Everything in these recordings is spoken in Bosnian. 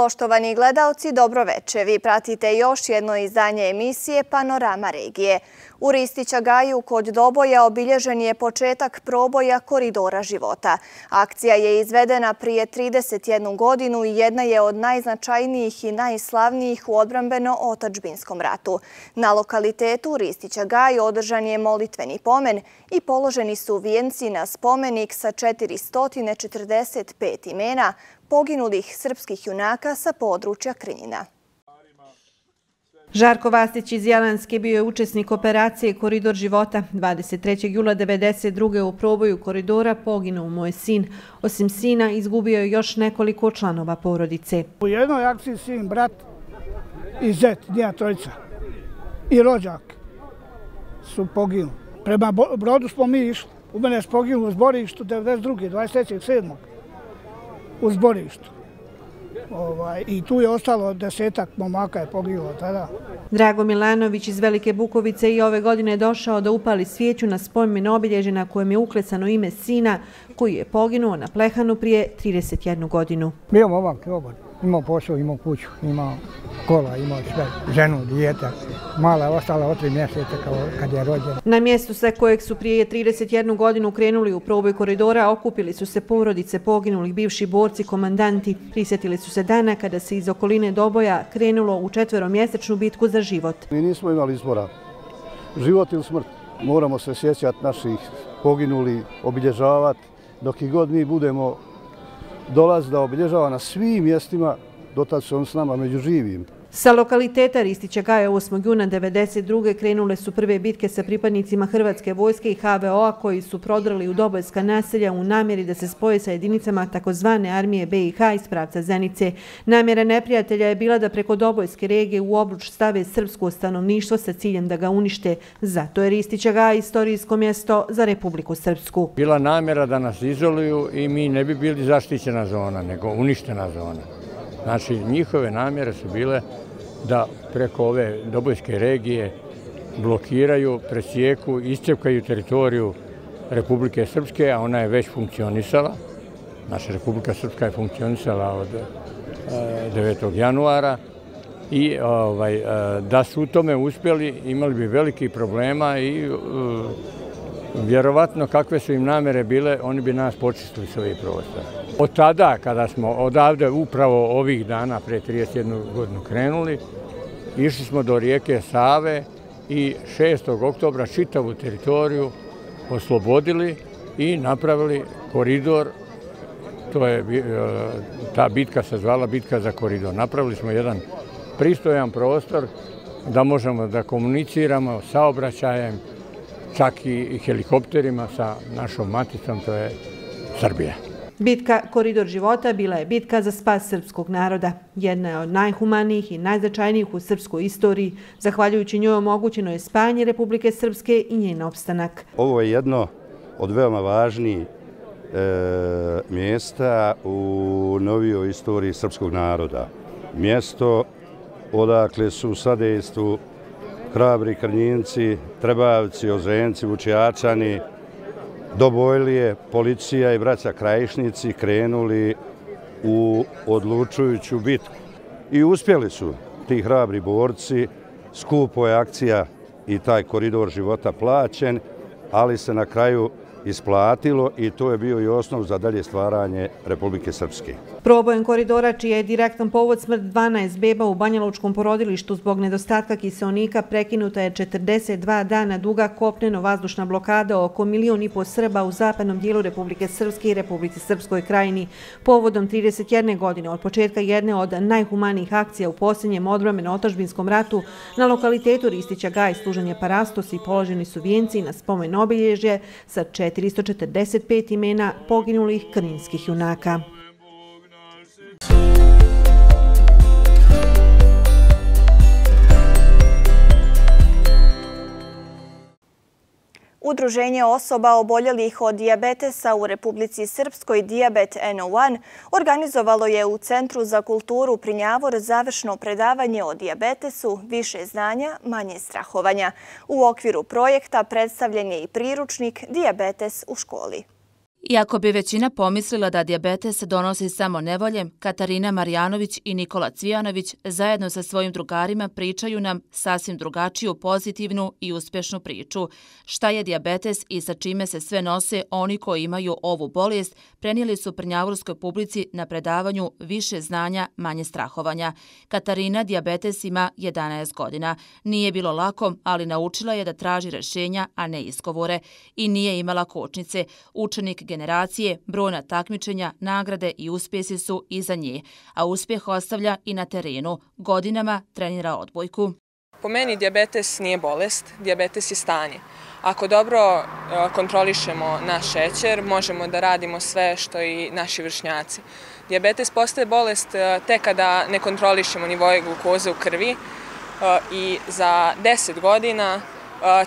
Poštovani gledalci, dobroveče. Vi pratite još jedno izdanje emisije Panorama regije. U Ristića Gaju kod Doboja obilježen je početak proboja koridora života. Akcija je izvedena prije 31 godinu i jedna je od najznačajnijih i najslavnijih u odbrambeno-otačbinskom ratu. Na lokalitetu Ristića Gaju održan je molitveni pomen i položeni su vijenci na spomenik sa 445 imena poginulih srpskih junaka sa područja Krinjina. Žarko Vastić iz Jelanske bio je učesnik operacije Koridor života. 23. jula 1992. u proboju koridora poginuo moj sin. Osim sina, izgubio je još nekoliko članova porodice. U jednoj akciji sin, brat i zet, dnija trojica i rođak su poginuli. Prema brodu smo mi išli. U mene je poginuo u zborištu 1992. 23. 7 u zborištu. Ovaj, I tu je ostalo desetak momaka je pogibalo tada. Drago Milanović iz Velike Bukovice i ove godine je došao da upali svijeću na spomen obilježe na kojem je uklesano ime sina koji je poginuo na plehanu prije 31 godinu. Bio momak, imao posao, imao kuću, imao kola, imao sve, ženu, dijeta. Mala je ostala od tri mjeseca kad je rođena. Na mjestu sa kojeg su prije 31 godinu krenuli u proboj koridora, okupili su se porodice poginulih bivši borci, komandanti. Prisjetili su se dana kada se iz okoline Doboja krenulo u četveromjesečnu bitku za život. Mi nismo imali izbora. Život ili smrt. Moramo se sjećati naših poginuli, obilježavati. Dok i god mi budemo dolazi da obilježava na svim mjestima, dotad se on s nama među živim. Sa lokaliteta Ristića Gaja 8. juna 1992. krenule su prve bitke sa pripadnicima Hrvatske vojske i HVO-a koji su prodrali u Dobojska naselja u namjeri da se spoje sa jedinicama takozvane armije BiH iz pravca Zenice. Namjera neprijatelja je bila da preko Dobojske regije u obruč stave srpsko stanovništvo sa ciljem da ga unište. Zato je Ristića Gaja istorijsko mjesto za Republiku Srpsku. Bila namjera da nas izoluju i mi ne bi bili zaštićena zona, nego uništena zona. Znači, njihove namjere su bile da preko ove Dobojske regije blokiraju, presijeku, iscepkaju teritoriju Republike Srpske, a ona je već funkcionisala. Naša Republika Srpska je funkcionisala od e, 9. Januara i ovaj, e, da su u tome uspjeli, imali bi veliki problema i e, vjerovatno kakve su im namere bile, oni bi nas počistili s ovih prostora. Od tada, kada smo odavde upravo ovih dana, pre 31 godinu krenuli, išli smo do rijeke Save i 6. oktobra čitavu teritoriju oslobodili i napravili koridor, to je, e, ta bitka se zvala bitka za koridor. Napravili smo jedan pristojan prostor da možemo da komuniciramo saobraćajem, čak i helikopterima sa našom maticom, to je Srbija. Bitka Koridor života bila je bitka za spas srpskog naroda. Jedna je od najhumanijih i najznačajnijih u srpskoj istoriji. Zahvaljujući njoj omogućeno je spajanje Republike Srpske i njen opstanak. Ovo je jedno od veoma važnijih e, mjesta u novijoj istoriji srpskog naroda. Mjesto odakle su u sadejstvu hrabri krnjinci, trebavci, ozenci, vučijačani, Dobojlije, policija i braća krajišnici krenuli u odlučujuću bitku. I uspjeli su ti hrabri borci, skupo je akcija i taj koridor života plaćen, ali se na kraju isplatilo i to je bio i osnov za dalje stvaranje Republike Srpske. Probojem koridora, čiji je direktan povod smrt 12 beba u Banjalučkom porodilištu zbog nedostatka kiseonika, prekinuta je 42 dana duga kopneno-vazdušna blokada oko milijon i po Srba u zapadnom dijelu Republike Srpske i Republike Srpskoj krajini. Povodom 31. godine od početka jedne od najhumanijih akcija u posljednjem odbromeno otažbinskom ratu na lokalitetu Ristića Gaj služen je parastos i položeni su vijenci na spomen obilježje sa 445 imena poginulih krninskih junaka. Udruženje osoba oboljelih od diabetesa u Republici Srpskoj Diabet NO1 organizovalo je u Centru za kulturu Prinjavor završno predavanje o diabetesu, više znanja, manje strahovanja. U okviru projekta predstavljen je i priručnik Diabetes u školi. Iako bi većina pomislila da diabetes donosi samo nevolje, Katarina Marjanović i Nikola Cvijanović zajedno sa svojim drugarima pričaju nam sasvim drugačiju, pozitivnu i uspješnu priču. Šta je diabetes i sa čime se sve nose oni koji imaju ovu bolest, prenijeli su prnjavurskoj publici na predavanju više znanja, manje strahovanja. Katarina diabetes ima 11 godina. Nije bilo lako, ali naučila je da traži rešenja, a ne iskovore. I nije imala kočnice. Učenik generacije, brojna takmičenja, nagrade i uspjesi su iza nje, a uspjeh ostavlja i na terenu. Godinama trenira odbojku. Po meni diabetes nije bolest, diabetes je stanje. Ako dobro e, kontrolišemo naš šećer, možemo da radimo sve što i naši vršnjaci. Diabetes postaje bolest e, te kada ne kontrolišemo nivoje glukoze u krvi e, i za 10 godina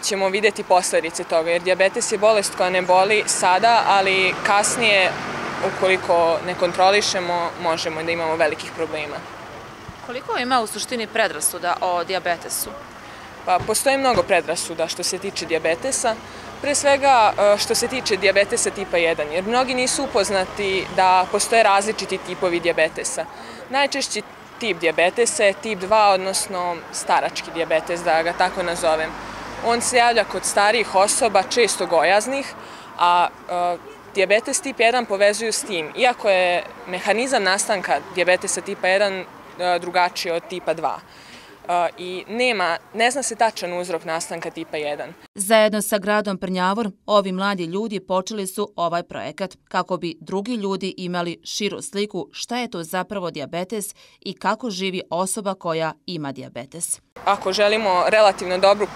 ćemo vidjeti posljedice toga, jer diabetes je bolest koja ne boli sada, ali kasnije, ukoliko ne kontrolišemo, možemo da imamo velikih problema. Koliko ima u suštini predrasuda o diabetesu? Pa, postoje mnogo predrasuda što se tiče diabetesa, pre svega što se tiče diabetesa tipa 1, jer mnogi nisu upoznati da postoje različiti tipovi diabetesa. Najčešći tip diabetesa je tip 2, odnosno starački diabetes, da ga tako nazovem. On se javlja kod starijih osoba, često gojaznih, a e, diabetes tip 1 povezuju s tim. Iako je mehanizam nastanka diabetesa tipa 1 e, drugačiji od tipa 2 i nema, ne zna se tačan uzrok nastanka tipa 1. Zajedno sa gradom Prnjavor, ovi mladi ljudi počeli su ovaj projekat kako bi drugi ljudi imali širu sliku šta je to zapravo diabetes i kako živi osoba koja ima diabetes. Ako želimo relativno dobru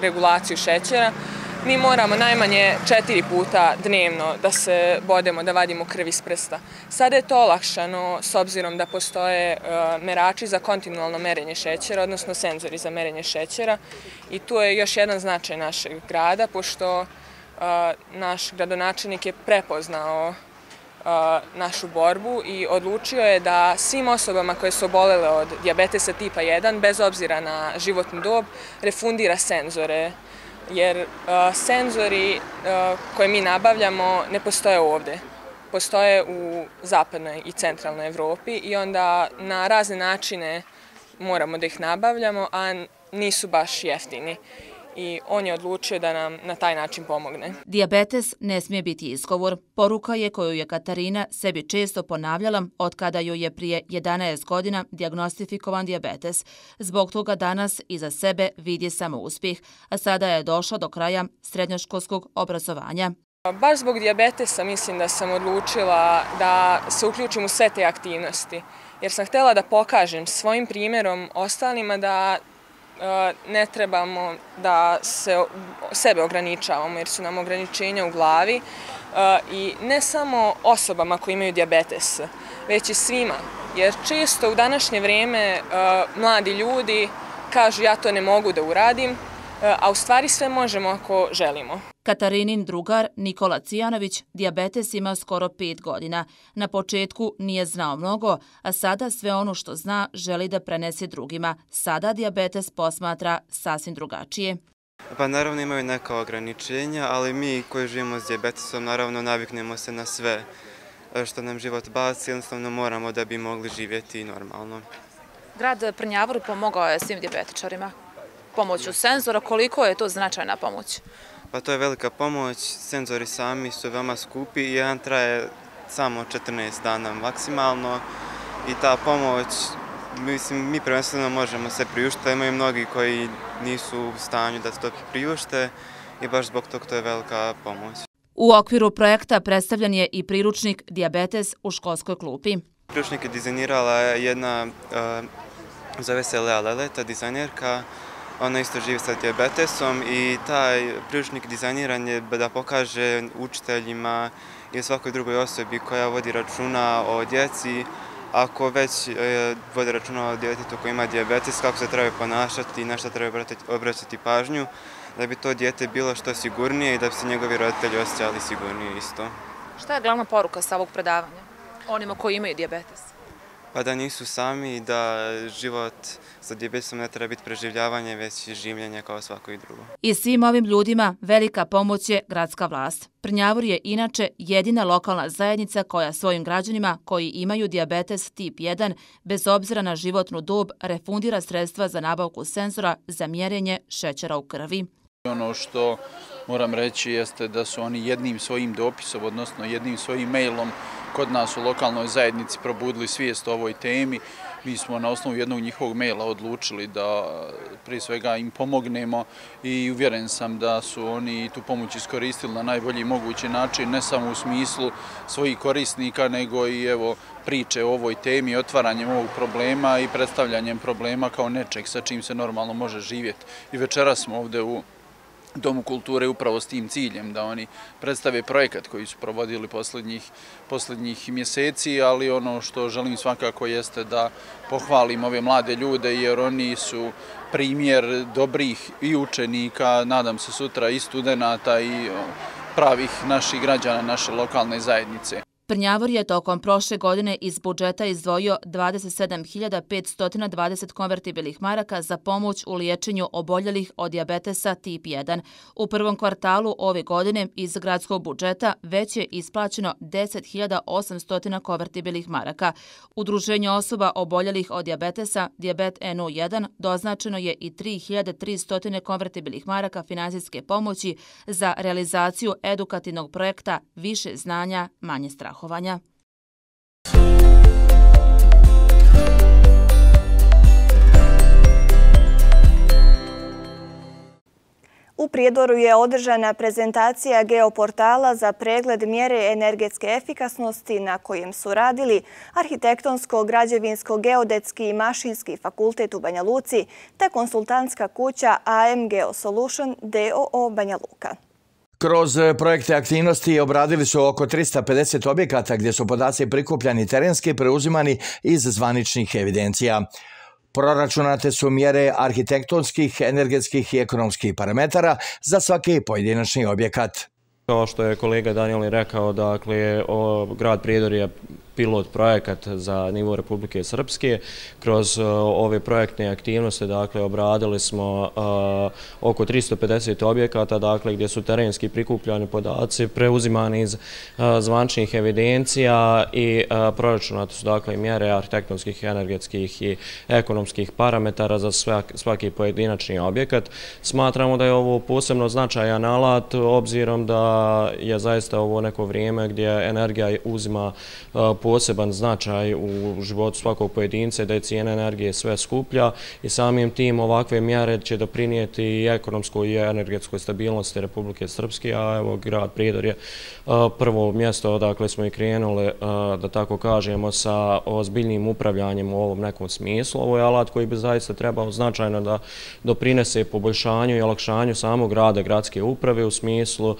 regulaciju šećera, mi moramo najmanje četiri puta dnevno da se bodemo, da vadimo krv iz prsta. Sada je to olakšano s obzirom da postoje e, merači za kontinualno merenje šećera, odnosno senzori za merenje šećera i tu je još jedan značaj našeg grada, pošto e, naš gradonačelnik je prepoznao e, našu borbu i odlučio je da svim osobama koje su obolele od diabetesa tipa 1, bez obzira na životni dob, refundira senzore. Jer e, senzori e, koje mi nabavljamo ne postoje ovde. Postoje u zapadnoj i centralnoj Evropi i onda na razne načine moramo da ih nabavljamo, a nisu baš jeftini i on je odlučio da nam na taj način pomogne. Diabetes ne smije biti izgovor. Poruka je koju je Katarina sebi često ponavljala od kada joj je prije 11 godina diagnostifikovan diabetes. Zbog toga danas iza sebe vidi samo uspjeh, a sada je došla do kraja srednjoškolskog obrazovanja. Baš zbog diabetesa mislim da sam odlučila da se uključim u sve te aktivnosti, jer sam htjela da pokažem svojim primjerom ostalima da Eh, ne trebamo da se sebe ograničavamo jer su nam ograničenja u glavi eh, i ne samo osobama koji imaju diabetes, već i svima. Jer često u današnje vrijeme eh, mladi ljudi kažu ja to ne mogu da uradim, a u stvari sve možemo ako želimo. Katarinin drugar Nikola Cijanović diabetes ima skoro pet godina. Na početku nije znao mnogo, a sada sve ono što zna želi da prenese drugima. Sada diabetes posmatra sasvim drugačije. Pa naravno imaju neka ograničenja, ali mi koji živimo s diabetesom naravno naviknemo se na sve što nam život baci, jednostavno moramo da bi mogli živjeti normalno. Grad Prnjavor pomogao je svim diabetičarima pomoću senzora. Koliko je to značajna pomoć? Pa to je velika pomoć. Senzori sami su veoma skupi i jedan traje samo 14 dana maksimalno. I ta pomoć, mislim, mi prvenstveno možemo se priuštiti. Imaju mnogi koji nisu u stanju da se to priušte i baš zbog tog to je velika pomoć. U okviru projekta predstavljan je i priručnik Diabetes u školskoj klupi. Priručnik je dizajnirala jedna, uh, zove se Lea Leleta, dizajnerka, ona isto živi sa diabetesom i taj priručnik dizajniran je da pokaže učiteljima i svakoj drugoj osobi koja vodi računa o djeci, ako već e, vodi računa o djetetu koji ima diabetes, kako se treba ponašati i na što treba obraćati pažnju, da bi to djete bilo što sigurnije i da bi se njegovi roditelji osjećali sigurnije isto. Šta je glavna poruka sa ovog predavanja onima koji imaju diabetes? Pa da nisu sami i da život sa diabetesom ne treba biti preživljavanje, već i življenje kao svako i drugo. I svim ovim ljudima velika pomoć je gradska vlast. Prnjavor je inače jedina lokalna zajednica koja svojim građanima koji imaju diabetes tip 1 bez obzira na životnu dob refundira sredstva za nabavku senzora za mjerenje šećera u krvi. Ono što moram reći jeste da su oni jednim svojim dopisom, odnosno jednim svojim mailom kod nas u lokalnoj zajednici probudili svijest o ovoj temi. Mi smo na osnovu jednog njihovog maila odlučili da prije svega im pomognemo i uvjeren sam da su oni tu pomoć iskoristili na najbolji mogući način, ne samo u smislu svojih korisnika, nego i evo priče o ovoj temi, otvaranjem ovog problema i predstavljanjem problema kao nečeg sa čim se normalno može živjeti. I večera smo ovdje u Domu kulture upravo s tim ciljem da oni predstave projekat koji su provodili posljednjih mjeseci, ali ono što želim svakako jeste da pohvalim ove mlade ljude jer oni su primjer dobrih i učenika, nadam se sutra i studenta i pravih naših građana naše lokalne zajednice. Prnjavor je tokom prošle godine iz budžeta izdvojio 27.520 konvertibilih maraka za pomoć u liječenju oboljelih od diabetesa tip 1. U prvom kvartalu ove godine iz gradskog budžeta već je isplaćeno 10.800 konvertibilih maraka. Udruženje osoba oboljelih od diabetesa Diabet NO1 doznačeno je i 3.300 konvertibilih maraka finansijske pomoći za realizaciju edukativnog projekta Više znanja, manje straha strahovanja. U Prijedoru je održana prezentacija geoportala za pregled mjere energetske efikasnosti na kojem su radili Arhitektonsko, Građevinsko, Geodetski i Mašinski fakultet u Banja Luci te konsultantska kuća AM Geosolution DOO Banja Luka. Kroz e, projekte aktivnosti obradili su oko 350 objekata gdje su podaci prikupljani terenski preuzimani iz zvaničnih evidencija. Proračunate su mjere arhitektonskih, energetskih i ekonomskih parametara za svaki pojedinačni objekat. Kao što je kolega Daniel rekao, dakle, grad Prijedor je pilot projekat za nivo Republike Srpske. Kroz e, ove projektne aktivnosti dakle, obradili smo e, oko 350 objekata dakle, gdje su terenski prikupljani podaci preuzimani iz e, zvančnih evidencija i proračunati su dakle, mjere arhitektonskih, energetskih i ekonomskih parametara za svaki pojedinačni objekat. Smatramo da je ovo posebno značajan alat obzirom da je zaista ovo neko vrijeme gdje energija uzima poseban značaj u životu svakog pojedinca, da je cijena energije sve skuplja i samim tim ovakve mjere će doprinijeti i ekonomskoj i energetskoj stabilnosti Republike Srpske, a evo grad Prijedor je prvo mjesto odakle smo i krenuli, da tako kažemo, sa ozbiljnim upravljanjem u ovom nekom smislu. Ovo je alat koji bi zaista trebao značajno da doprinese poboljšanju i olakšanju samog grada gradske uprave u smislu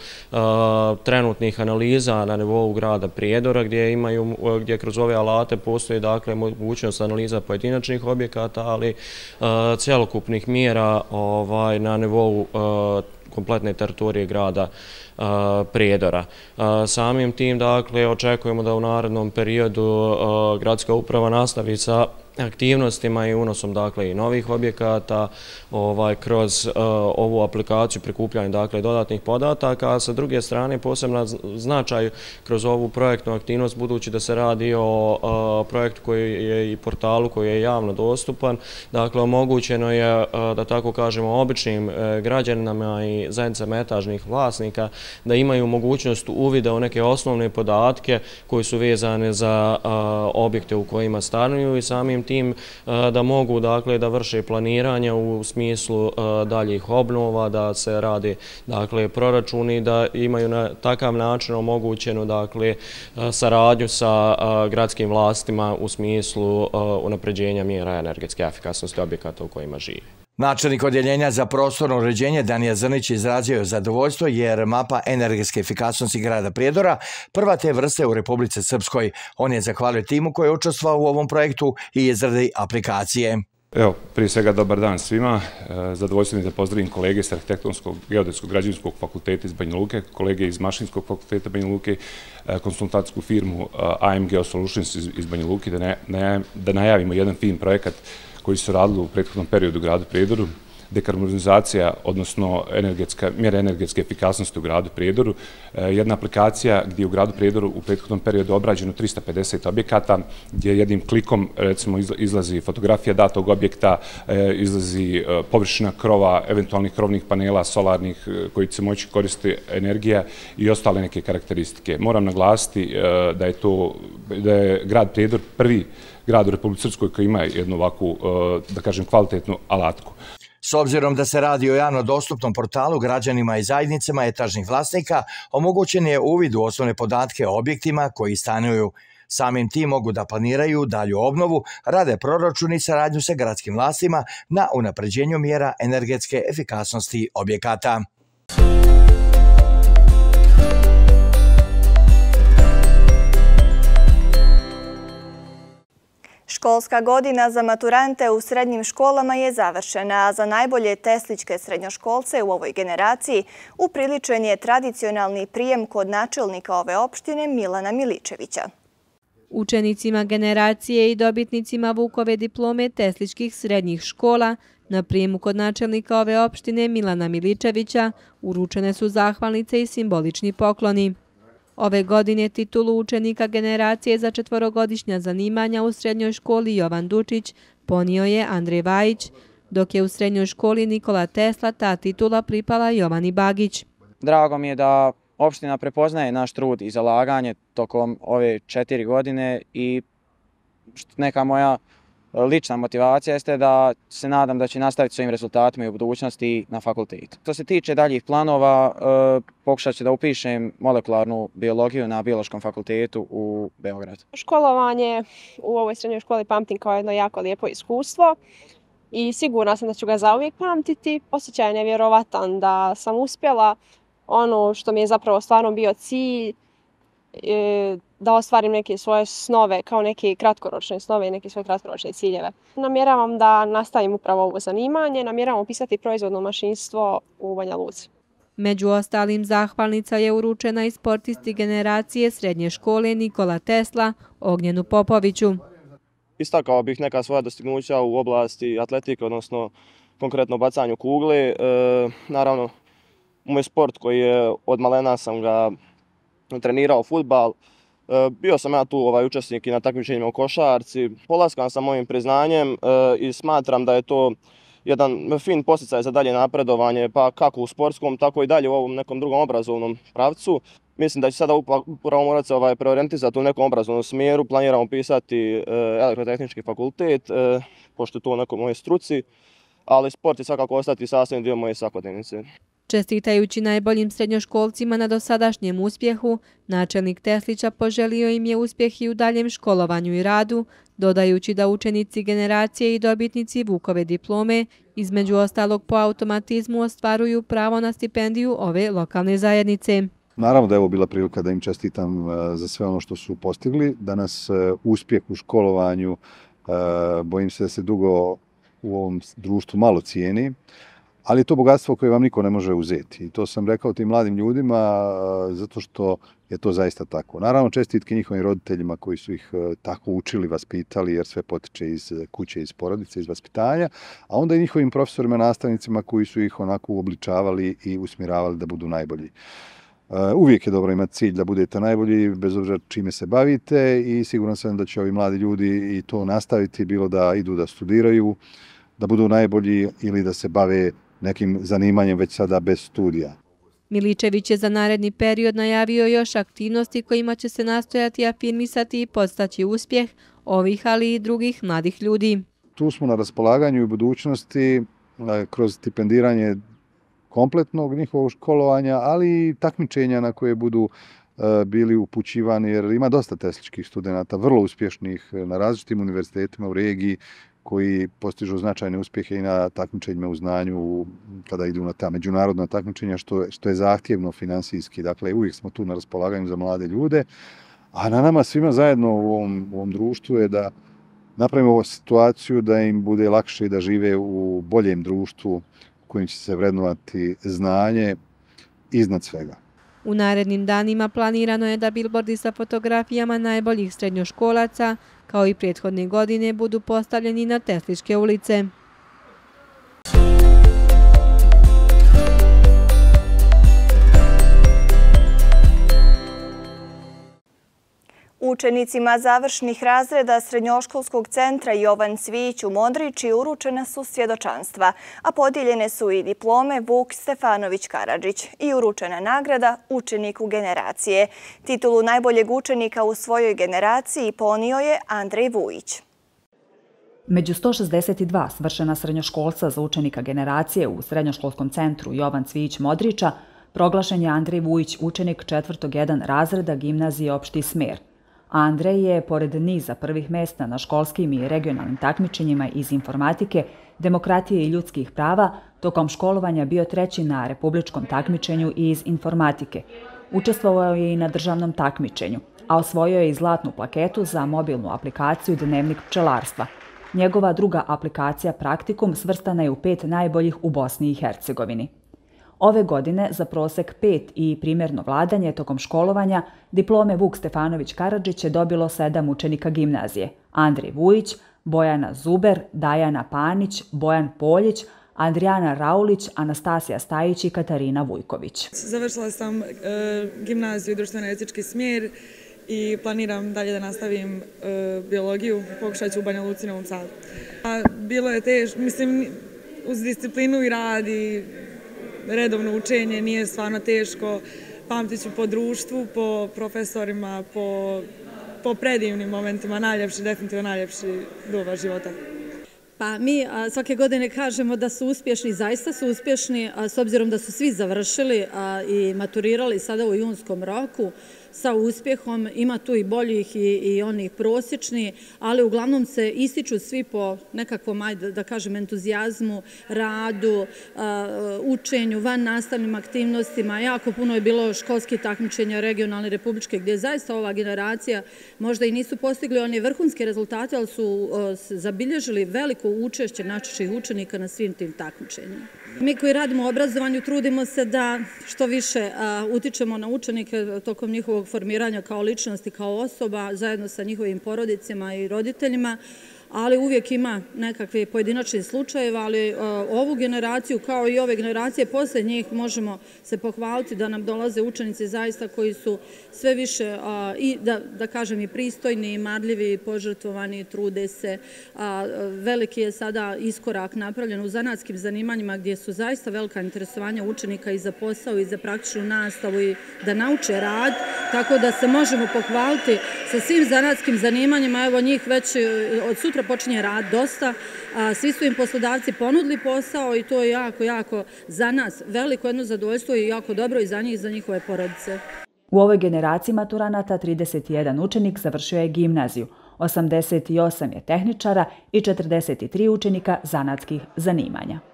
trenutnih analiza na nivou grada Prijedora gdje imaju gdje kroz ove alate postoji dakle mogućnost analiza pojedinačnih objekata, ali e, uh, celokupnih mjera ovaj, na nivou e, kompletne teritorije grada uh, Prijedora. Samim tim, dakle, očekujemo da u narednom periodu gradska uprava nastavi sa aktivnostima i unosom dakle i novih objekata ovaj kroz uh, ovu aplikaciju prikupljanja dakle dodatnih podataka a sa druge strane posebna značaj kroz ovu projektnu aktivnost budući da se radi o uh, projektu koji je i portalu koji je javno dostupan dakle omogućeno je uh, da tako kažemo običnim građanima i zajednicama etažnih vlasnika da imaju mogućnost uvida u neke osnovne podatke koji su vezane za objekte u kojima stanuju i samim tim e, da mogu dakle da vrše planiranje u smislu e, daljih obnova, da se rade dakle proračuni da imaju na takav način omogućenu dakle e, saradnju sa gradskim vlastima u smislu unapređenja mjera energetske efikasnosti objekata u kojima žive. Načelnik odjeljenja za prostorno uređenje Danija Zrnić izrazio je zadovoljstvo jer mapa energetske efikasnosti grada Prijedora prva te vrste u Republice Srpskoj. On je zahvalio timu koji je učestvao u ovom projektu i izradi aplikacije. Evo, prije svega dobar dan svima. E, zadovoljstvo mi da pozdravim kolege s Arhitektonskog geodetskog građevinskog fakulteta iz Banja Luke, kolege iz Mašinskog fakulteta Banja Luke, e, konsultantsku konsultatsku firmu e, AMG Solutions iz Banja Luke, da najavimo jedan fin projekat koji su radili u prethodnom periodu u gradu Predoru, dekarbonizacija, odnosno mjera energetske efikasnosti u gradu Prijedoru. E, jedna aplikacija gdje je u gradu Prijedoru u prethodnom periodu obrađeno 350 objekata, gdje jednim klikom recimo izlazi fotografija datog objekta, e, izlazi e, površina krova, eventualnih krovnih panela, solarnih koji će moći koristiti energija i ostale neke karakteristike. Moram naglasiti da je to, da je grad Prijedor prvi grad u Republike Srpskoj koji ima jednu ovakvu, uh, da kažem, kvalitetnu alatku. S obzirom da se radi o javno dostupnom portalu građanima i zajednicama etažnih vlasnika, omogućen je uvid u osnovne podatke o objektima koji stanuju. Samim tim mogu da planiraju dalju obnovu, rade proračuni i saradnju sa gradskim vlastima na unapređenju mjera energetske efikasnosti objekata. Školska godina za maturante u srednjim školama je završena, a za najbolje tesličke srednjoškolce u ovoj generaciji upriličen je tradicionalni prijem kod načelnika ove opštine Milana Miličevića. Učenicima generacije i dobitnicima Vukove diplome tesličkih srednjih škola na prijemu kod načelnika ove opštine Milana Miličevića uručene su zahvalnice i simbolični pokloni. Ove godine titulu učenika generacije za četvorogodišnja zanimanja u srednjoj školi Jovan Dučić ponio je Andrej Vajić, dok je u srednjoj školi Nikola Tesla ta titula pripala Jovani Bagić. Drago mi je da opština prepoznaje naš trud i zalaganje tokom ove četiri godine i neka moja lična motivacija jeste da se nadam da će nastaviti svojim rezultatima i u budućnosti na fakultetu. Što se tiče daljih planova, e, pokušat ću da upišem molekularnu biologiju na biološkom fakultetu u Beogradu. Školovanje u ovoj srednjoj školi pamtim kao jedno jako lijepo iskustvo i sigurna sam da ću ga zauvijek pamtiti. Osjećaj je nevjerovatan da sam uspjela ono što mi je zapravo stvarno bio cilj, e, da ostvarim neke svoje snove, kao neke kratkoročne snove i neke svoje kratkoročne ciljeve. Namjeravam da nastavim upravo ovo zanimanje, namjeravam pisati proizvodno mašinstvo u Banja Luci. Među ostalim zahvalnica je uručena i sportisti generacije srednje škole Nikola Tesla, Ognjenu Popoviću. Istakao bih neka svoja dostignuća u oblasti atletike, odnosno konkretno bacanju kugle. E, naravno, moj sport koji je od malena sam ga trenirao futbal, e, bio sam ja tu ovaj učesnik i na takmičenjima u košarci. Polaskan sam mojim priznanjem e, i smatram da je to jedan fin posticaj za dalje napredovanje, pa kako u sportskom, tako i dalje u ovom nekom drugom obrazovnom pravcu. Mislim da će sada upravo morati se ovaj, preorientizati u nekom obrazovnom smjeru. Planiramo pisati e, elektrotehnički fakultet, e, pošto je to u nekom moje struci, ali sport je svakako ostati sastavni dio moje svakodnevnice. Čestitajući najboljim srednjoškolcima na dosadašnjem uspjehu, načelnik Teslića poželio im je uspjeh i u daljem školovanju i radu, dodajući da učenici generacije i dobitnici Vukove diplome između ostalog po automatizmu ostvaruju pravo na stipendiju ove lokalne zajednice. Naravno da je ovo bila prilika da im čestitam e, za sve ono što su postigli. Danas e, uspjeh u školovanju, e, bojim se da se dugo u ovom društvu malo cijeni ali je to bogatstvo koje vam niko ne može uzeti. I to sam rekao tim mladim ljudima zato što je to zaista tako. Naravno, čestitke njihovim roditeljima koji su ih e, tako učili, vaspitali, jer sve potiče iz e, kuće, iz porodice, iz vaspitanja, a onda i njihovim profesorima, nastavnicima koji su ih onako uobličavali i usmiravali da budu najbolji. E, uvijek je dobro imati cilj da budete najbolji, bez obzira čime se bavite i siguran sam da će ovi mladi ljudi i to nastaviti, bilo da idu da studiraju, da budu najbolji ili da se bave nekim zanimanjem već sada bez studija. Miličević je za naredni period najavio još aktivnosti kojima će se nastojati afirmisati i podstaći uspjeh ovih, ali i drugih mladih ljudi. Tu smo na raspolaganju i budućnosti e, kroz stipendiranje kompletnog njihovog školovanja, ali i takmičenja na koje budu e, bili upućivani, jer ima dosta tesličkih studenta, vrlo uspješnih na različitim univerzitetima u regiji, koji postižu značajne uspjehe i na takmičenjima u znanju kada idu na ta međunarodna takmičenja, što, što je zahtjevno finansijski. Dakle, uvijek smo tu na raspolaganju za mlade ljude, a na nama svima zajedno u ovom, u ovom društvu je da napravimo ovu situaciju da im bude lakše da žive u boljem društvu u kojim će se vrednovati znanje iznad svega. U narednim danima planirano je da bilbordi sa fotografijama najboljih srednjoškolaca, kao i prethodne godine, budu postavljeni na Tesličke ulice. Učenicima završnih razreda Srednjoškolskog centra Jovan Cvić u Modrići uručena su svjedočanstva, a podijeljene su i diplome Vuk Stefanović Karadžić i uručena nagrada učeniku generacije. Titulu najboljeg učenika u svojoj generaciji ponio je Andrej Vujić. Među 162 svršena srednjoškolca za učenika generacije u Srednjoškolskom centru Jovan Cvić Modrića proglašen je Andrej Vujić učenik četvrtog jedan razreda gimnazije opšti smer – Andrej je, pored niza prvih mesta na školskim i regionalnim takmičenjima iz informatike, demokratije i ljudskih prava, tokom školovanja bio treći na republičkom takmičenju iz informatike. Učestvovao je i na državnom takmičenju, a osvojio je i zlatnu plaketu za mobilnu aplikaciju Dnevnik pčelarstva. Njegova druga aplikacija Praktikum svrstana je u pet najboljih u Bosni i Hercegovini. Ove godine za prosek 5 i primjerno vladanje tokom školovanja diplome Vuk Stefanović Karadžić je dobilo sedam učenika gimnazije. Andrej Vujić, Bojana Zuber, Dajana Panić, Bojan Poljić, Andrijana Raulić, Anastasija Stajić i Katarina Vujković. Završila sam e, gimnaziju društveno-etički smjer i planiram dalje da nastavim e, biologiju. Pokušat ću u Banja Luci Novom Sadu. A, bilo je teško, mislim, uz disciplinu i rad i redovno učenje nije stvarno teško. Pamtit ću po društvu, po profesorima, po, po predivnim momentima, najljepši, definitivno najljepši doba života. Pa mi svake godine kažemo da su uspješni, zaista su uspješni, s obzirom da su svi završili i maturirali sada u junskom roku sa uspjehom. Ima tu i boljih i onih prosječni, ali uglavnom se ističu svi po nekakvom, da kažem, entuzijazmu, radu, učenju, van nastavnim aktivnostima. Jako puno je bilo školskih takmičenja regionalne republičke gdje zaista ova generacija možda i nisu postigli one vrhunske rezultate, ali su zabilježili veliko učešće načešćih učenika na svim tim takmičenjima. Mi koji radimo u obrazovanju trudimo se da što više utičemo na učenike tokom njihovog formiranja kao ličnosti, kao osoba, zajedno sa njihovim porodicima i roditeljima, ali uvijek ima nekakve pojedinačne slučajeve, ali e, ovu generaciju kao i ove generacije posle njih možemo se pohvaliti da nam dolaze učenici zaista koji su sve više i da kažem i pristojni, i marljivi, i požrtvovani, trude se. Veliki je sada iskorak napravljen u zanatskim zanimanjima gdje su zaista velika interesovanja učenika i za posao i za praktičnu nastavu i da nauče rad, tako da se možemo pohvaliti sa svim zanatskim zanimanjima. Evo njih već e, od sutra sutra počinje rad dosta. Svi su im poslodavci ponudili posao i to je jako, jako za nas veliko jedno zadovoljstvo i jako dobro i za njih i za njihove porodice. U ovoj generaciji maturanata 31 učenik završio je gimnaziju, 88 je tehničara i 43 učenika zanatskih zanimanja.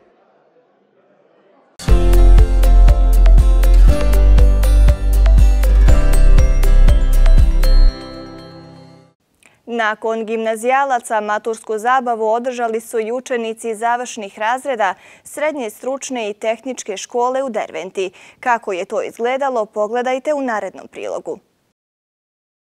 Nakon gimnazijalaca matursku zabavu održali su i učenici završnih razreda Srednje stručne i tehničke škole u Derventi. Kako je to izgledalo, pogledajte u narednom prilogu.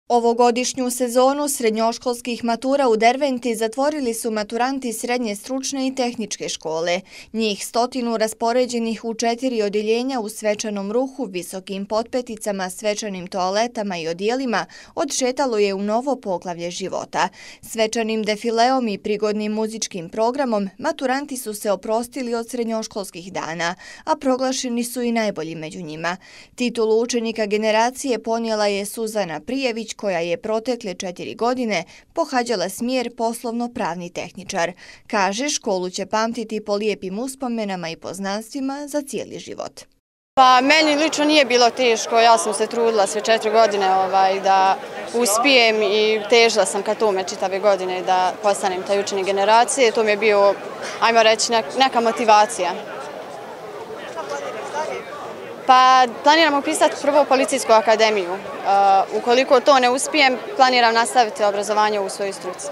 Ovogodišnju sezonu srednjoškolskih matura u Derventi zatvorili su maturanti srednje stručne i tehničke škole. Njih stotinu raspoređenih u četiri odjeljenja u svečanom ruhu, visokim potpeticama, svečanim toaletama i odijelima odšetalo je u novo poglavlje života. Svečanim defileom i prigodnim muzičkim programom maturanti su se oprostili od srednjoškolskih dana, a proglašeni su i najbolji među njima. Titulu učenika generacije ponijela je Suzana Prijević, koja je protekle četiri godine pohađala smjer poslovno-pravni tehničar. Kaže, školu će pamtiti po lijepim uspomenama i poznanstvima za cijeli život. Pa, meni lično nije bilo teško, ja sam se trudila sve četiri godine ovaj, da uspijem i težila sam ka tome čitave godine da postanem taj učenik generacije. To mi je bio, ajmo reći, neka motivacija. Pa planiram upisati prvo policijsku akademiju. Uh, ukoliko to ne uspijem, planiram nastaviti obrazovanje u svojoj struci.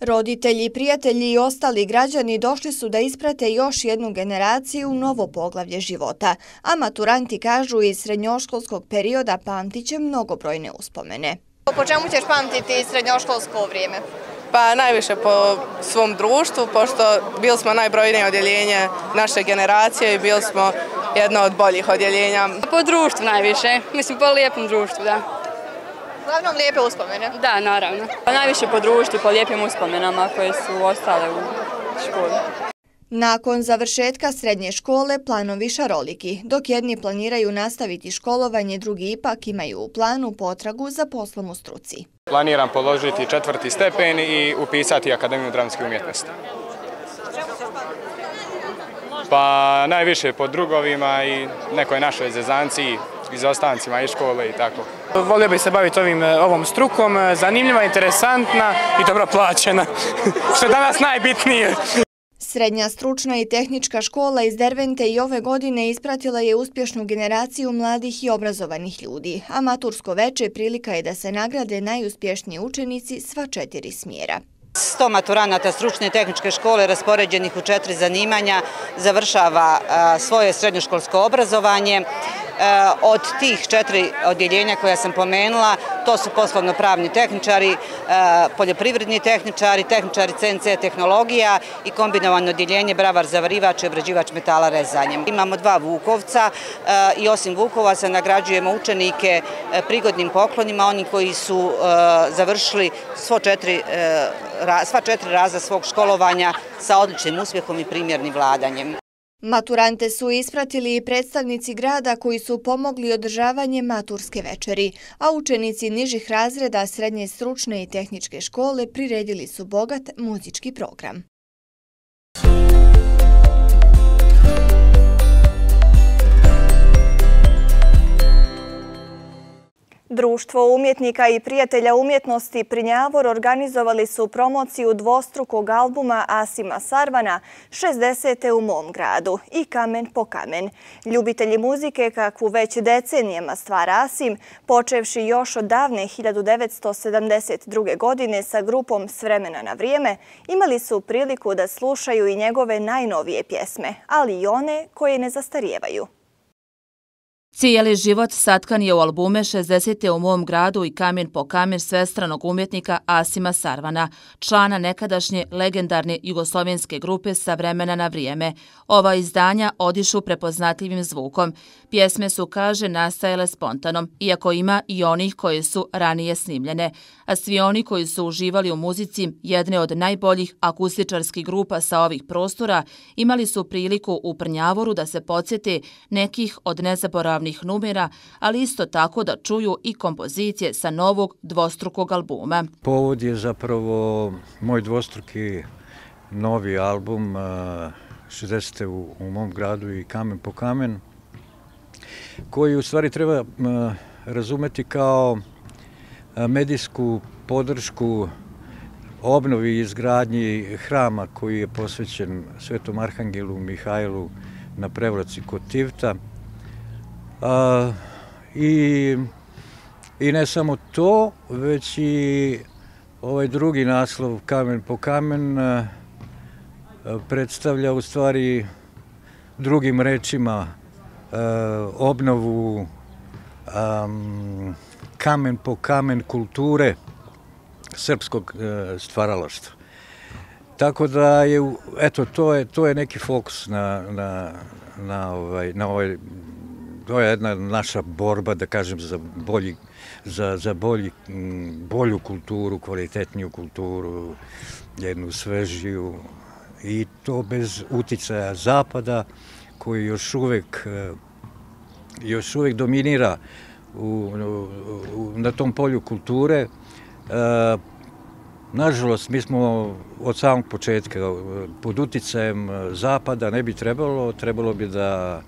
Roditelji, prijatelji i ostali građani došli su da isprate još jednu generaciju u novo poglavlje života, a maturanti kažu iz srednjoškolskog perioda pamtiće mnogobrojne uspomene. Po čemu ćeš pamtiti srednjoškolsko vrijeme? Pa najviše po svom društvu, pošto bili smo najbrojnije odjeljenje naše generacije i bili smo jedno od boljih odjeljenja. Po društvu najviše, mislim po lijepom društvu, da. Uglavnom lijepe uspomene? Da, naravno. Pa najviše po društvu, po lijepim uspomenama koje su ostale u školi. Nakon završetka srednje škole planovi šaroliki, dok jedni planiraju nastaviti školovanje, drugi ipak imaju u planu potragu za poslom u struci. Planiram položiti četvrti stepen i upisati Akademiju dramske umjetnosti. Pa najviše po drugovima i nekoj našoj zezanci, izostancima iz škole i tako. Volio bih se baviti ovim, e, ovom strukom, e, zanimljiva, interesantna i dobro plaćena, što je danas najbitnije. Srednja stručna i tehnička škola iz Dervente i ove godine ispratila je uspješnu generaciju mladih i obrazovanih ljudi, a matursko veče prilika je da se nagrade najuspješniji učenici sva četiri smjera. 100 maturanata stručne i tehničke škole raspoređenih u četiri zanimanja završava svoje srednjoškolsko obrazovanje. Eh, od tih četiri odjeljenja koja sam pomenula, to su poslovno-pravni tehničari, eh, poljoprivredni tehničari, tehničari CNC tehnologija i kombinovano odjeljenje bravar zavarivač i obrađivač metala rezanjem. Imamo dva Vukovca eh, i osim Vukovaca nagrađujemo učenike prigodnim poklonima, oni koji su završili sva četiri raza svog školovanja sa odličnim uspjehom i primjernim vladanjem. Maturante su ispratili i predstavnici grada koji su pomogli održavanje maturske večeri, a učenici nižih razreda srednje stručne i tehničke škole priredili su bogat muzički program. Društvo umjetnika i prijatelja umjetnosti Prinjavor organizovali su promociju dvostrukog albuma Asima Sarvana 60. u mom gradu i Kamen po kamen. Ljubitelji muzike, kakvu već decenijema stvara Asim, počevši još od davne 1972. godine sa grupom S vremena na vrijeme, imali su priliku da slušaju i njegove najnovije pjesme, ali i one koje ne zastarijevaju. Cijeli život satkan je u albume 60. u mom gradu i kamen po kamen svestranog umjetnika Asima Sarvana, člana nekadašnje legendarne jugoslovenske grupe sa vremena na vrijeme. Ova izdanja odišu prepoznatljivim zvukom. Pjesme su, kaže, nastajale spontanom, iako ima i onih koje su ranije snimljene. A svi oni koji su uživali u muzici jedne od najboljih akustičarskih grupa sa ovih prostora imali su priliku u Prnjavoru da se podsjete nekih od nezaboravnih numera, ali isto tako da čuju i kompozicije sa novog dvostrukog albuma. Povod je zapravo moj dvostruki novi album eh, 60. u mom gradu i Kamen po kamen, koji u stvari treba eh, razumeti kao medijsku podršku obnovi i izgradnji hrama koji je posvećen Svetom Arhangelu Mihajlu na prevlaci kod Tivta. I, I ne samo to, već i ovaj drugi naslov Kamen po kamen predstavlja u stvari drugim rečima obnovu kamen po kamen kulture srpskog e, stvaralaštva. Tako da je, eto, to je, to je neki fokus na, na, na, ovaj, na ovaj to je jedna naša borba, da kažem, za bolji za, za bolji, bolju kulturu, kvalitetniju kulturu, jednu svežiju i to bez uticaja zapada koji još uvek e, još uvek dominira u, u, na tom polju kulture. E, nažalost, mi smo od samog početka e, pod uticajem e, zapada ne bi trebalo, trebalo bi da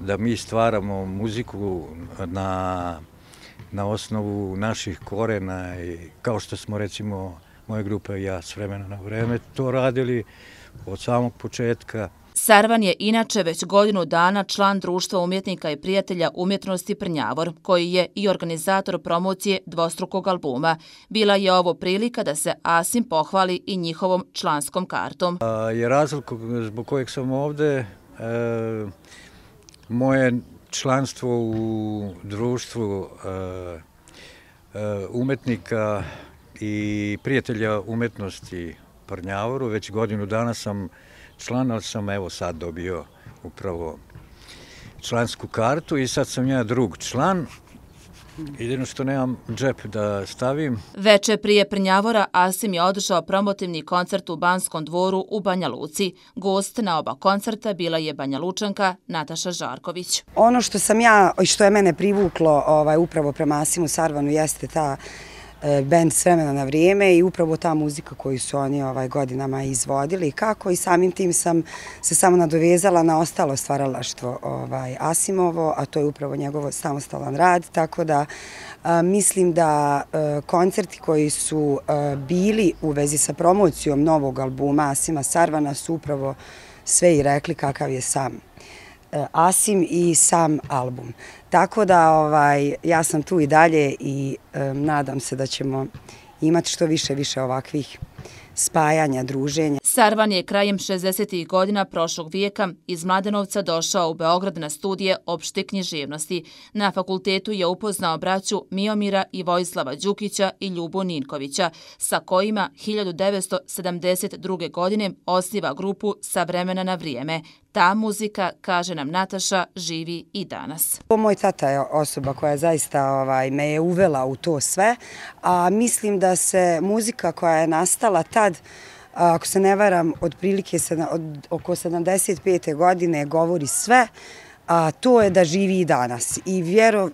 da mi stvaramo muziku na, na osnovu naših korena i kao što smo recimo moje grupe i ja s vremena na vreme to radili od samog početka. Sarvan je inače već godinu dana član Društva umjetnika i prijatelja umjetnosti Prnjavor, koji je i organizator promocije dvostrukog albuma. Bila je ovo prilika da se Asim pohvali i njihovom članskom kartom. Je razlog zbog kojeg sam ovde, e, moje članstvo u društvu e, e umetnika i prijatelja umetnosti Prnjavoru, već godinu dana sam član, ali sam evo sad dobio upravo člansku kartu i sad sam ja drug član. Jedino što nemam džep da stavim. Veče prije Prnjavora Asim je održao promotivni koncert u Banskom dvoru u Banja Luci. Gost na oba koncerta bila je Banja Lučanka Nataša Žarković. Ono što sam ja i što je mene privuklo ovaj, upravo prema Asimu Sarvanu jeste ta E, band s vremena na vrijeme i upravo ta muzika koju su oni ovaj godinama izvodili kako i samim tim sam se samo nadovezala na ostalo stvaralaštvo ovaj Asimovo, a to je upravo njegov samostalan rad, tako da mislim da e, koncerti koji su e, bili u vezi sa promocijom novog albuma Asima Sarvana su upravo sve i rekli kakav je sam Asim i sam album. Tako da ovaj, ja sam tu i dalje i e, nadam se da ćemo imati što više više ovakvih spajanja, druženja. Sarvan je krajem 60. godina prošlog vijeka iz Mladenovca došao u Beograd na studije opšte književnosti. Na fakultetu je upoznao braću Miomira i Vojislava Đukića i Ljubu Ninkovića, sa kojima 1972. godine osniva grupu Sa vremena na vrijeme. Ta muzika, kaže nam Nataša, živi i danas. Moj tata je osoba koja zaista ovaj, me je uvela u to sve, a mislim da se muzika koja je nastala tad, ako se ne varam, od prilike od oko 75. godine govori sve, a to je da živi i danas. I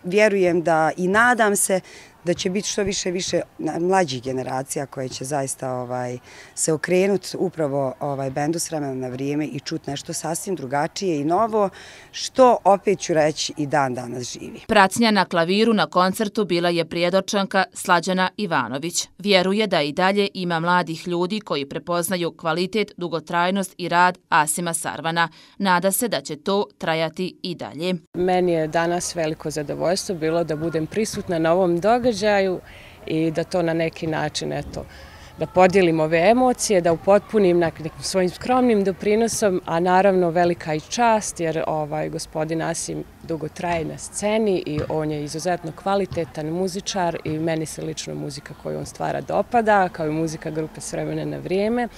vjerujem da i nadam se da će biti što više više mlađih generacija koje će zaista ovaj, se okrenuti upravo ovaj, bendu s vremena na vrijeme i čuti nešto sasvim drugačije i novo, što opet ću reći i dan danas živi. Pracnja na klaviru na koncertu bila je prijedočanka Slađana Ivanović. Vjeruje da i dalje ima mladih ljudi koji prepoznaju kvalitet, dugotrajnost i rad Asima Sarvana. Nada se da će to trajati i dalje. Meni je danas veliko zadovoljstvo bilo da budem prisutna na ovom događaju događaju i da to na neki način, eto, da podijelim ove emocije, da upotpunim nekim svojim skromnim doprinosom, a naravno velika i čast jer ovaj gospodin Asim dugo traje na sceni i on je izuzetno kvalitetan muzičar i meni se lično muzika koju on stvara dopada, kao i muzika grupe S vremena na vrijeme.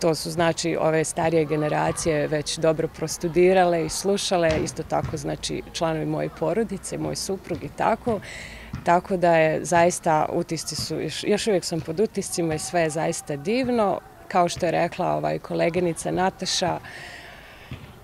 To su znači ove starije generacije već dobro prostudirale i slušale, isto tako znači članovi moje porodice, moj suprug i tako. Tako da je zaista utisci su, još uvijek sam pod utiscima i sve je zaista divno. Kao što je rekla ovaj koleginica Nataša,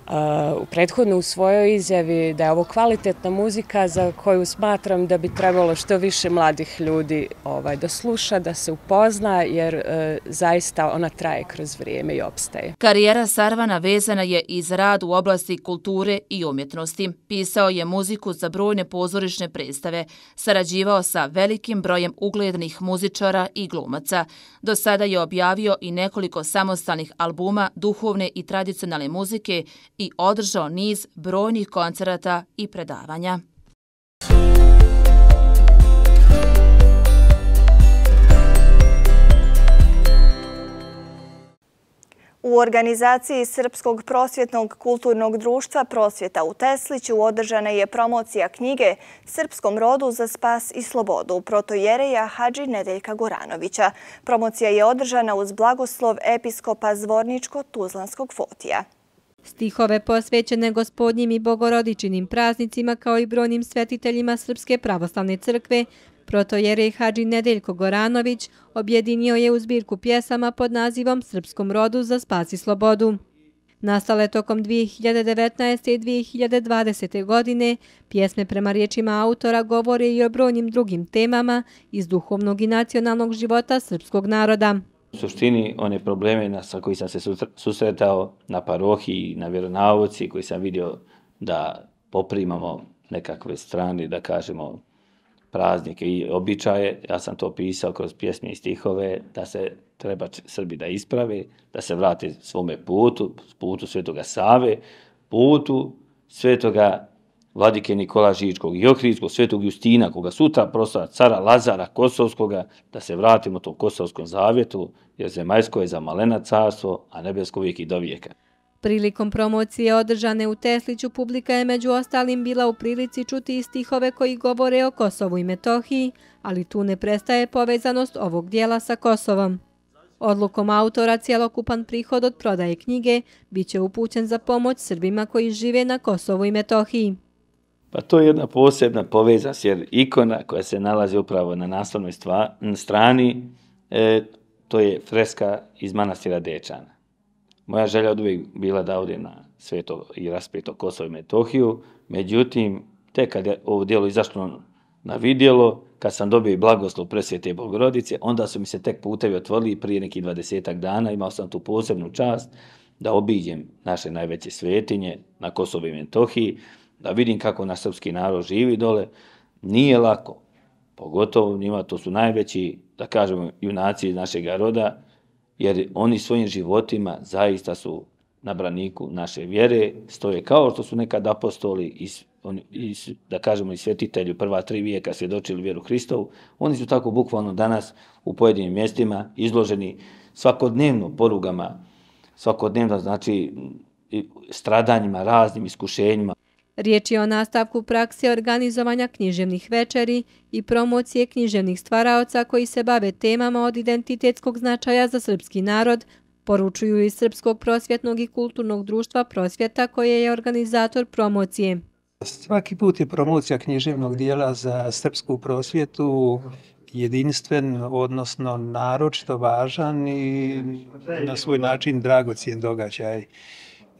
Eh, u prethodno u svojoj izjavi da je ovo kvalitetna muzika za koju smatram da bi trebalo što više mladih ljudi ovaj, da sluša, da se upozna, jer e, zaista ona traje kroz vrijeme i opstaje. Karijera Sarvana vezana je iz rad u oblasti kulture i umjetnosti. Pisao je muziku za brojne pozorišne predstave, sarađivao sa velikim brojem uglednih muzičara i glumaca. Do sada je objavio i nekoliko samostalnih albuma duhovne i tradicionalne muzike i održao niz brojnih koncerata i predavanja. U organizaciji Srpskog prosvjetnog kulturnog društva Prosvjeta u Tesliću održana je promocija knjige Srpskom rodu za spas i slobodu protojereja Hadži Nedeljka Goranovića. Promocija je održana uz blagoslov episkopa Zvorničko-Tuzlanskog fotija. Stihove posvećene gospodnjim i bogorodičinim praznicima kao i brojnim svetiteljima Srpske pravoslavne crkve, protojerej Hadži Nedeljko Goranović objedinio je u zbirku pjesama pod nazivom Srpskom rodu za spas i slobodu. Nastale tokom 2019. i 2020. godine, pjesme prema riječima autora govore i o brojnim drugim temama iz duhovnog i nacionalnog života srpskog naroda. U suštini, one probleme sa koji sam se susretao na parohiji, na vjeronavoci, koji sam vidio da poprimamo nekakve strane, da kažemo, praznike i običaje, ja sam to pisao kroz pjesme i stihove, da se treba Srbi da isprave, da se vrate svome putu, putu Svetoga Save, putu Svetoga vladike Nikola Žičkog i Ohridskog, Svetog Justina, koga sutra proslava cara Lazara Kosovskoga, da se vratimo tom Kosovskom zavjetu, jer zemaljsko je za malena carstvo, a nebesko uvijek i do vijeka. Prilikom promocije održane u Tesliću, publika je među ostalim bila u prilici čuti i stihove koji govore o Kosovu i Metohiji, ali tu ne prestaje povezanost ovog dijela sa Kosovom. Odlukom autora cijelokupan prihod od prodaje knjige biće upućen za pomoć Srbima koji žive na Kosovu i Metohiji. Pa to je jedna posebna povezast, jer ikona koja se nalazi upravo na naslovnoj strani, e, to je freska iz manastira Dečana. Moja želja od uvijek bila da ovdje na sveto i raspeto Kosovo i Metohiju, međutim, tek kad je ovo dijelo izašlo na vidjelo, kad sam dobio blagoslov presvete Bogorodice, onda su mi se tek putevi otvorili prije nekih dvadesetak dana, imao sam tu posebnu čast da obiđem naše najveće svetinje na Kosovo i Metohiji, da vidim kako naš srpski narod živi dole, nije lako, pogotovo njima, to su najveći, da kažemo, junaci iz našeg roda, jer oni svojim životima zaista su na braniku naše vjere, stoje kao što su nekad apostoli i, i da kažemo i svetitelju prva tri vijeka svjedočili vjeru Hristovu, oni su tako bukvalno danas u pojedinim mjestima izloženi svakodnevno porugama, svakodnevno znači stradanjima, raznim iskušenjima. Riječ je o nastavku prakse organizovanja književnih večeri i promocije književnih stvaraoca koji se bave temama od identitetskog značaja za srpski narod, poručuju iz Srpskog prosvjetnog i kulturnog društva prosvjeta koje je organizator promocije. Svaki put je promocija književnog dijela za srpsku prosvjetu jedinstven, odnosno naročito važan i na svoj način dragocijen događaj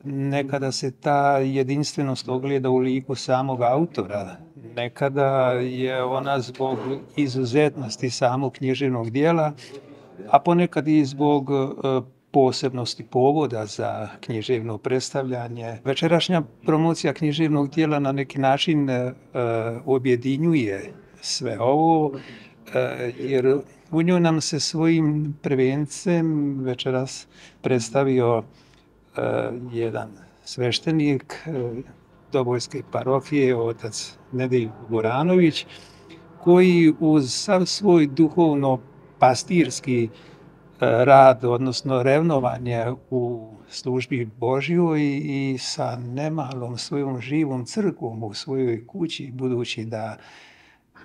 nekada se ta jedinstvenost ogleda u liku samog autora. Nekada je ona zbog izuzetnosti samog književnog dijela, a ponekad i zbog e, posebnosti povoda za književno predstavljanje. Večerašnja promocija književnog dijela na neki način e, objedinjuje sve ovo, e, jer u nju nam se svojim prvencem večeras predstavio uh, Eh, jedan sveštenik uh, Dobojske parohije, otac Nedelj Goranović, koji uz sav svoj duhovno pastirski eh, rad, odnosno revnovanje u službi Božjoj i sa nemalom svojom živom crkvom u svojoj kući, budući da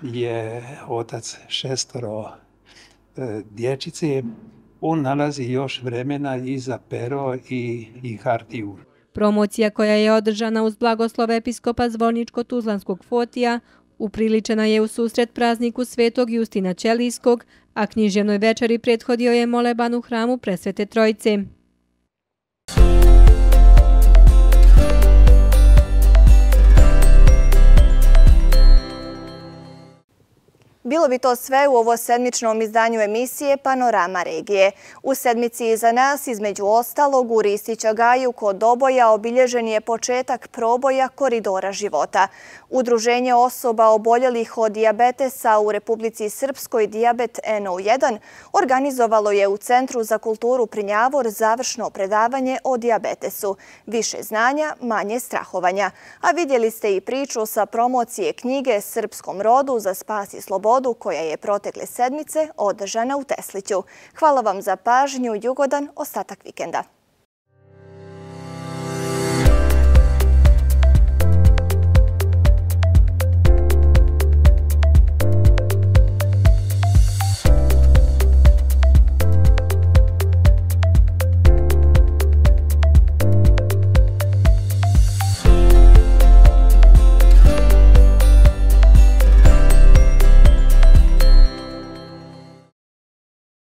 je otac šestoro dječice, on nalazi još vremena i za pero i, i hartiju. Promocija koja je održana uz blagoslov episkopa Zvorničko-Tuzlanskog Fotija upriličena je u susret prazniku Svetog Justina Ćelijskog, a književnoj večeri prethodio je moleban u hramu Presvete Trojice. Bilo bi to sve u ovo sedmičnom izdanju emisije Panorama regije. U sedmici iza nas, između ostalog, u Ristića Gaju kod Doboja obilježen je početak proboja koridora života. Udruženje osoba oboljelih od diabetesa u Republici Srpskoj Diabet NO1 organizovalo je u Centru za kulturu Prinjavor završno predavanje o diabetesu. Više znanja, manje strahovanja. A vidjeli ste i priču sa promocije knjige Srpskom rodu za spas i slobodu slobodu koja je protekle sedmice održana u Tesliću. Hvala vam za pažnju. Jugodan ostatak vikenda.